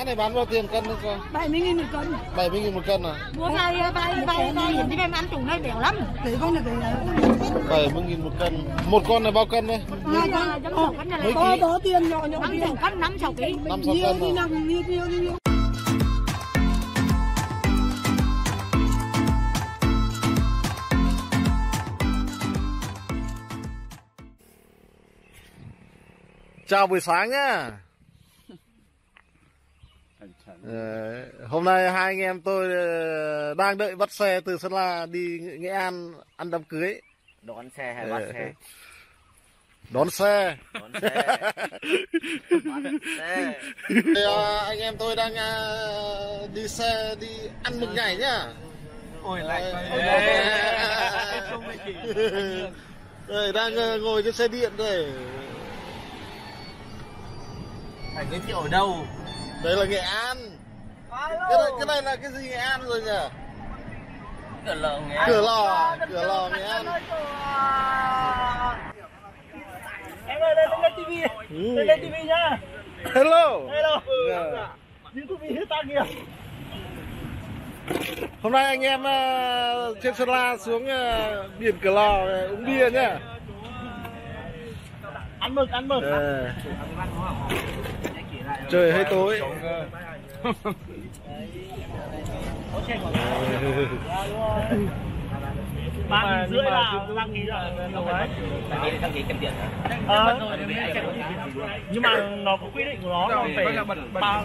Cá này bán bao tiền cân đấy con? 70 nghìn một cân 70 nghìn một cân à? Mua bay bay bay bay hiện đi bay ăn trùng đây béo lắm. Để con này để 70 nghìn một cân Một con này bao cân đấy? Dạ, cân này Mấy ký? có tiền nhỏ nhỏ năm tiền sáu cân năm sáu ký. 5 6 Nhiều cân nằm nhiều nhiều Chào buổi sáng nhá Ờ, Hôm nay hai anh em tôi ờ, đang đợi bắt xe từ Sơn La đi Nghệ An ăn đám cưới. Đón xe hay bắt xe? Đón xe. Đón xe. Xe. Thì, ờ, Anh em tôi đang ờ, đi xe đi ăn một ngày nhá. Ôi chị. Đây, đang ờ, ngồi trên xe điện đây. Phải giới thiệu ở đâu? Đây là Nghệ An cái này, cái này là cái gì Nghệ An rồi nhỉ? cửa lò nghe Cửa lò, cửa lò Nghệ An em ơi lên lên tivi Ừ. lên lên tivi nhá Hello hello Dạ. youtube hết ta kìa Hôm nay anh em ờ, trên Sơn La xuống ờ, biển Cửa Lò ờ, uống bia nhá. ăn mực ăn mực Ờ. Trời hơi tối. ba nghìn rưỡi là là đâu đấy đăng ký kèm tiền ờ nhưng mà nó có quy định của nó nó phải ba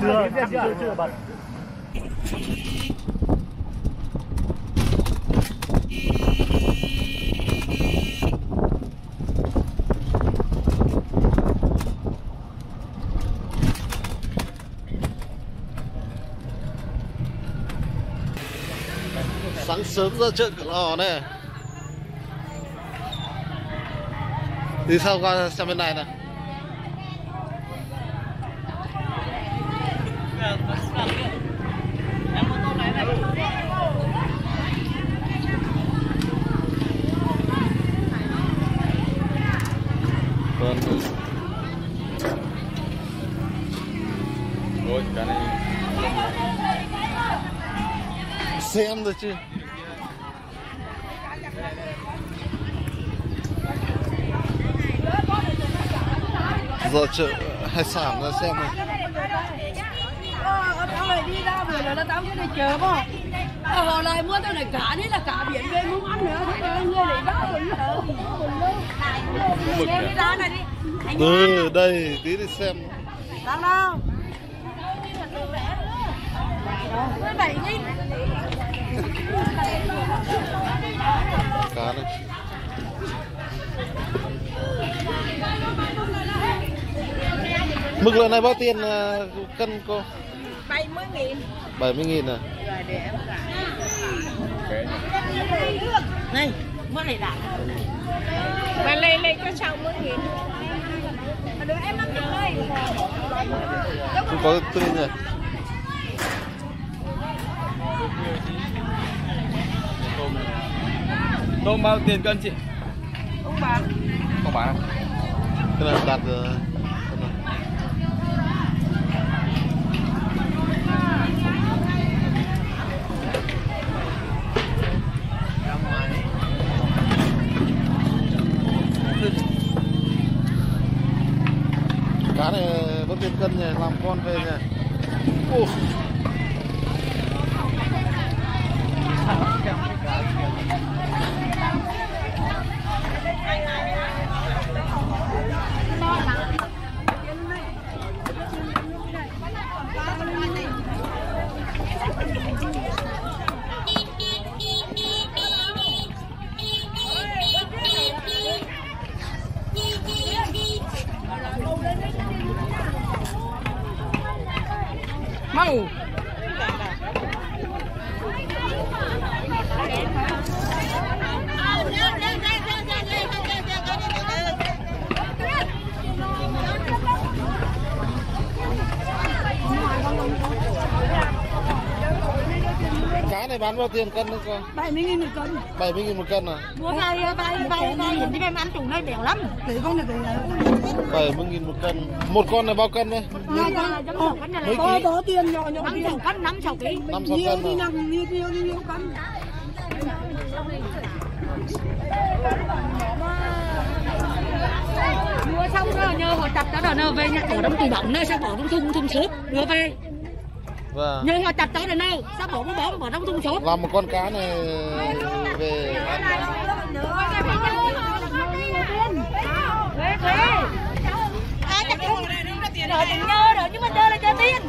chưa chưa chưa bật Sáng sớm ra chợ Cửa Lò này. Đi sau qua sang bên này này. Vâng. Ôi, cái này Xem rồi chứ. Giờ chợ hải sản ra xem này. Ờ, tao lại đi ra vừa là tao cái này chờ mà Ờ, họ lại mua tao này cả đấy là cả biển về muốn ăn nữa thế là người lại đó rồi Đi à? ra này đi. Từ đây tí đi xem. đang đâu? Bảy nghìn. Cá này. Mực lần này bao tiền à, cân cô? Bảy mươi nghìn. 70 nghìn à? Rồi để em cả. Này, mua này đã. Và lấy lấy cho cháu mươi nghìn. Được em ăn được đây. Không có tươi nhỉ? Tôm bao tiền cân chị? Ông bà. Không bán à? Cái này đặt ờ, cái này. Cá này có tiền cân nhỉ, làm con về nhỉ. Ồ. Mau Cá này bán bao tiền cân nữa cơ 70 nghìn một cân. 70 nghìn một cân à? Mua bay bay bay bay nhìn đi em ăn trùng đây béo lắm. tỷ con này tỷ 70 nghìn một cân. Một con này bao cân đấy? Hai con giống một cân này Mấy là to ký? to tiền nhỏ nhỏ năm cân, năm sáu ký. năm sáu nhiều cân thì à nặng nhiều nhiều nhiều nhiều cân. Mua xong rồi nhờ họ chặt cho nó về nhà tổ trong tủ bóng nơi sao bỏ trong thùng thùng xốp đưa về. Vâng Nhờ họ chặt cho nó nơi sao bỏ nó bỏ bỏ trong thùng xốp. làm một con cá này về? Rồi đừng nhớ rồi nhưng mà chơi là chơi tiền.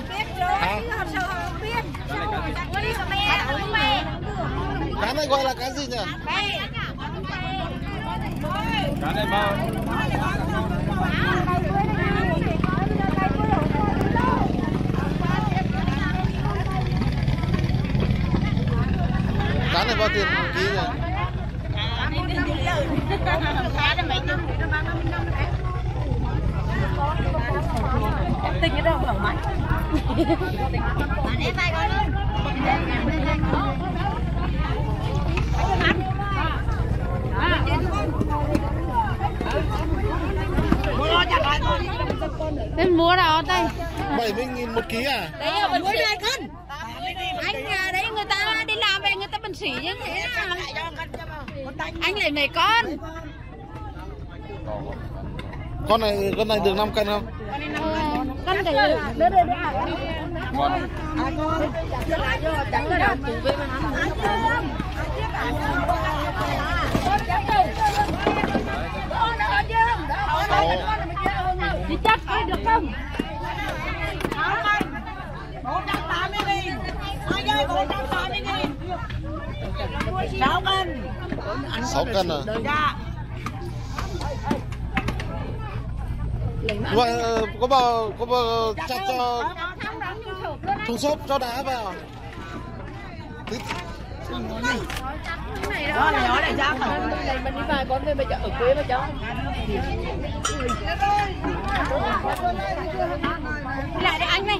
Cá này gọi là cá gì nhỉ Cá này bao cá này bao tiền một ký rồi tình ở đâu bảo mày để tay con luôn Em mua đâu đây? 70 nghìn một ký à? Đấy là Lại mấy con? con này con này được 5 cân không Con thì đưa đưa đưa. con Thì chắc ai được không? Sáu cân à vậy ờ, có bao có bao chặt cho thùng xốp cho đá vào Tí- Mình đi vài con về bây giờ ở quê mà cháu. Lại đây anh này.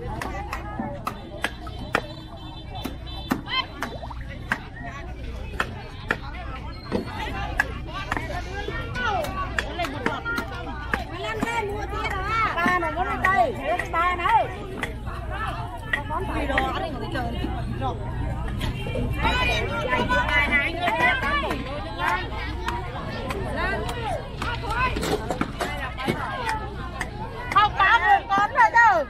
Ba này có lên đây, ba này. Không bán được con thôi đâu.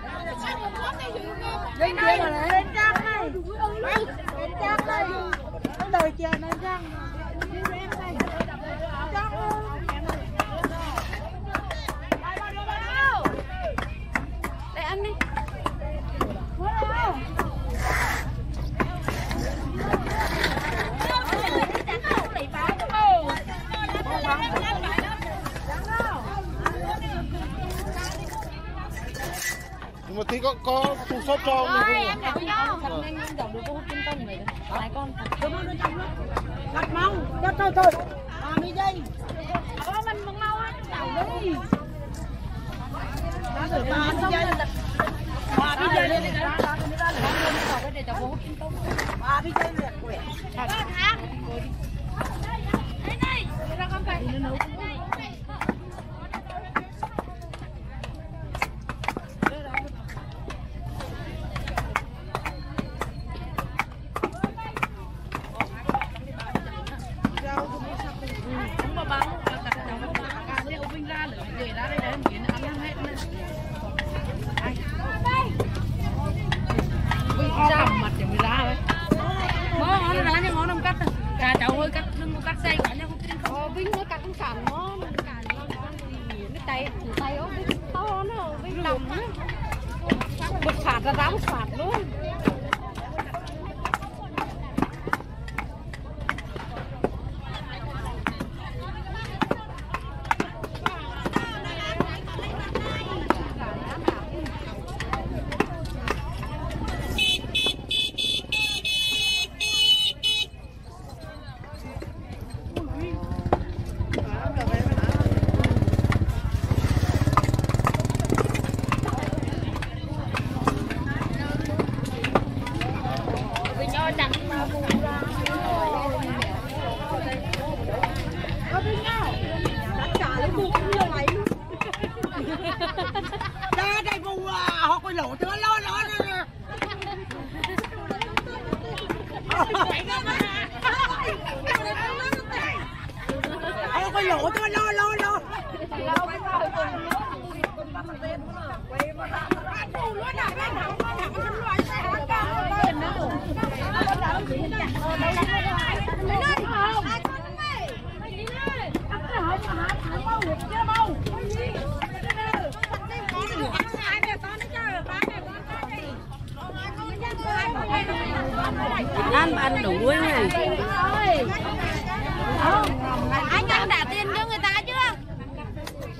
Lên đây lên trang này. Lên trang này. Nó đời chè lên trang. Đây ăn đi. nhưng mà tí có có thùng xốp cho mình không nhỉ? Thật nhanh nhanh dòng được cô hút kim tông này. Hai con. Đặt mong, cho thôi thôi. À, mi dây. Có mình mong mau á, chào đi. Ba mi dây. Ba mi dây lên đây. Để cháu cô hút kim tông. Ba mi dây liệt quẹt. Không có bao, đặt cháu không bao. Cả rượu vinh ra lửa để ra đây đấy, miếng ăn ăn hết nữa. Vinh ra mặt để mới ra đấy. Món nó ra nhưng món không cắt đâu. Cả cháu hơi cắt, đừng có cắt dây quá nha, không tin không. Ờ, Vinh nó cắt con cản nó, cản nó nó tay, tay nó to nó, bị đầm nó. Bật phạt ra ráo phạt luôn. cái lỗ cho nó lo lo lo Ông cái lỗ cho nó lo lo lo ăn ăn đủ ấy này anh ăn trả tiền cho người ta chưa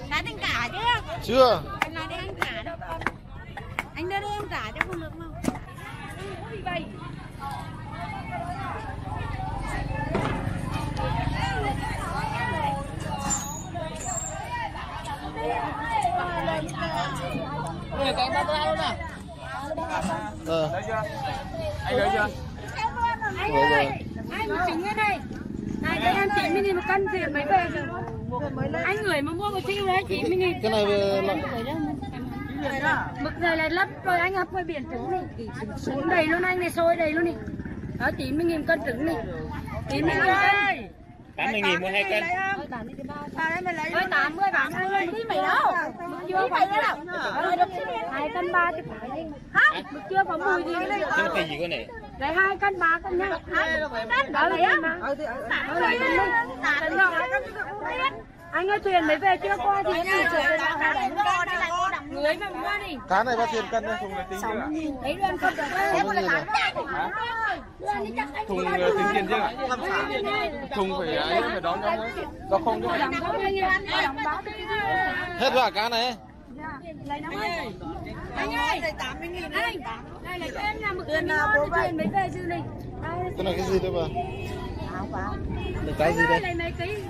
trả tiền cả chưa chưa anh nói đi anh trả đâu con anh đưa đi em trả cho không được không ờ. Anh lấy chưa? anh ơi anh chính cái này. Này cho em chị mini một cân thì mấy về anh người mà mua một chiêu đấy chị mini cái này về là mực này là lấp rồi anh hấp với biển trứng này xuống đầy luôn anh này sôi đầy luôn này đó chín mươi nghìn cân trứng này chín mươi nghìn cân. Tám mươi nghìn mua hai cân ơi tám mươi tám mươi. Đi mày đâu? mực chưa? Phải đâu hai cân ba chứ phải đi. Mực chưa? Có mùi gì cái cái gì con này? Lấy hai cân ba cân nhá. Đó gì mà. Cân anh ơi thuyền mới về chưa? Qua thì em người mà mua đi. Cá này bao tiền cân đây thùng này tính chưa ạ lấy luôn không? Được à Thùng tính tiền chưa ạ? Thùng phải ấy phải đón nhau đấy. Đó không chứ. hết rồi cá này. Anh ơi. Anh đây là cho em một cái ngon thì thuyền mới về dư này? Cái này cái gì đây mà Được cái gì đây? lấy mấy ký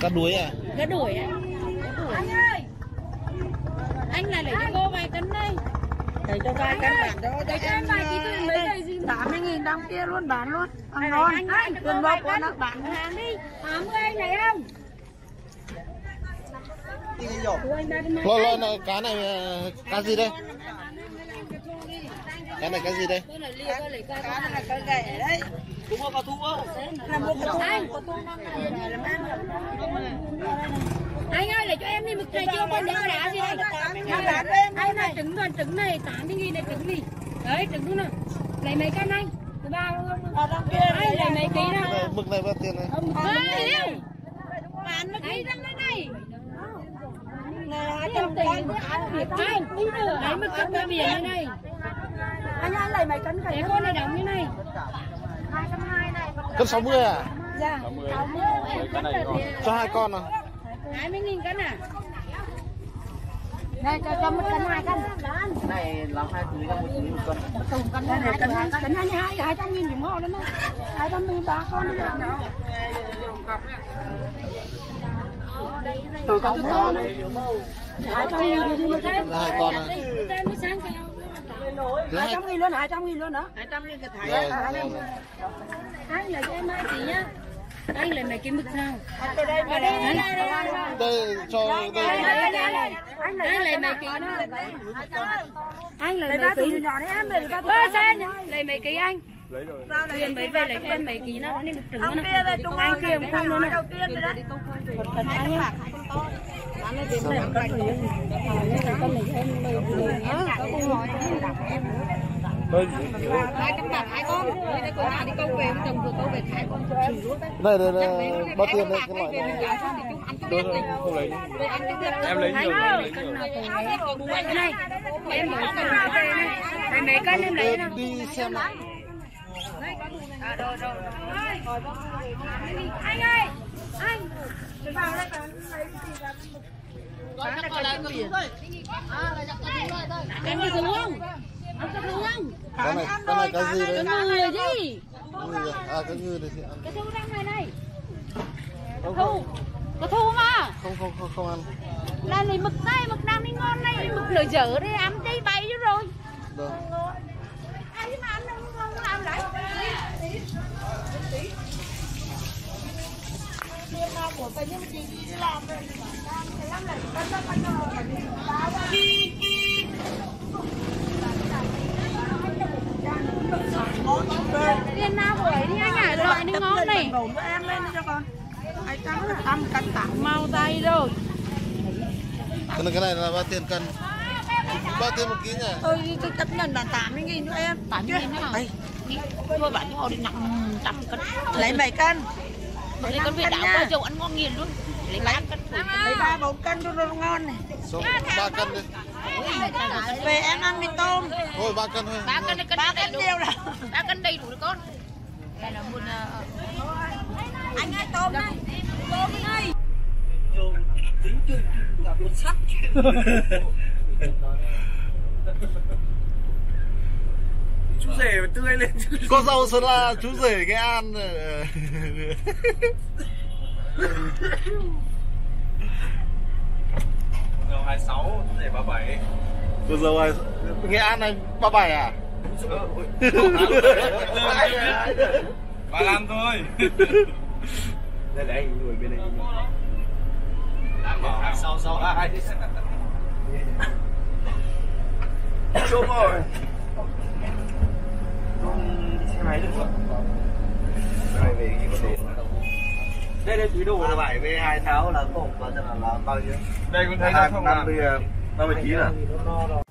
cá đuối à? Cái đuổi ấy anh ơi anh lại lấy cho cô vài cân đây. Để cho vài cân bản đó để cho em vài ký về dư 80 nghìn đồng kia luôn bán luôn. Ăn ngon. anh Tiền bao của nó bán hàng đi. Tám mươi anh lấy không? Lo lo này cá này cá gì đây? Cá này cá gì đây? Lấy Cá này là cái rẻ đấy. Cũng có cao thu không Là mua cái anh anh ơi lấy cho em đi mực này chưa còn đá đá gì đây bán với em anh này? trứng còn trứng này tám mươi nghìn này trứng gì? Đấy trứng nữa lấy mấy cân anh? Thứ ba kia anh lấy mấy ký Cái nào. Này, mực này bao tiền này. Ê, bán Đấy, cái răng đây này. Này em con anh lấy mực cân ra biển như này. Anh ăn lấy mấy cân để con này đóng như này. Cân 60 à? Dạ. 60. Mấy cái này ngon. cho hai con à hai mươi nghìn cân à? Này cho cho một cân hai cân. Này làm hai túi ra một túi một cân. Cân này cân hai cân. hai hai hai trăm nghìn thì ngon lắm á. Hai trăm nghìn ba con nữa Tôi có cái con. Này hai trăm nghìn thì là hai con à? Hai hai trăm nghìn luôn hai trăm nghìn luôn đó hai trăm nghìn cái thái rồi anh lấy cho em hai tí nhá anh lấy mấy cái mực nào đây đây đây đây. Đây cho đây anh lấy mấy ký nữa anh lấy đây mấy em để ba sen lấy mấy ký anh. Lấy rồi. tiền mấy về lấy em mấy ký nào nên được trứng trung anh kia cũng không tiên rồi đó. Thôi, hai cân bạc hai con đây đây cô nào đi câu về chồng vừa câu về hai con này đây là bao tiền đây cái loại này. thôi, không lấy. Em lấy nhiều, em lấy nhiều. này em lấy mấy cân em lấy nào. Đi xem nào. Anh ơi! Anh! Đi xuống không ăn cái xuống. không cái này cái này cái gì đấy cái người gì à? à cái ngư này thì ăn. Cái thu răng này này. Không thu không. Cái thu mà. Không không không, không ăn. Là này mực đây mực nào đi ngon này mực lửa dở đi ăn đi bay chứ rồi. Được. Ăn chứ mà ăn đâu không làm lại. Của cái những chị đi làm Liên na buổi đi anh hải loại đi ngon này. em lên cho con. Ai trắng là cân tặng mau tay rồi. Cái này, cái này là bao tiền cân? Bao tiền một ký nhỉ? tôi tôi chấp nhận là 80 nghìn thôi em. 80 nghìn đây. Thôi bạn cho họ đi 500 cân. Lấy mấy cân? Lấy cân về đảo bao giờ ăn ngon nghiền luôn. Lấy 3 cân. Lấy 3 4 cân cho nó ngon này. Số 3 cân đi về em ăn mì tôm. Thôi ba cân thôi. Ba cân cân ba đầy cân đủ. nhiều là ba cân đầy đủ được con. Đây là một anh ơi tôm đây. Tôm đây. Chú rể tươi lên. Có dâu sơn la chú rể nghệ an ờ. Đầu 26, chú rể 37 vừa rồi nghệ an này ba bảy à? 35 thôi. Đây để anh ngồi bên đây. Sau sau ai Chôm rồi Đi xe máy được không? Đây về cái vấn đề đây đây túi đồ là bảy với hai tháo là tổng có là, là bao nhiêu? Đây con thấy giao thông là 50 50 kg à?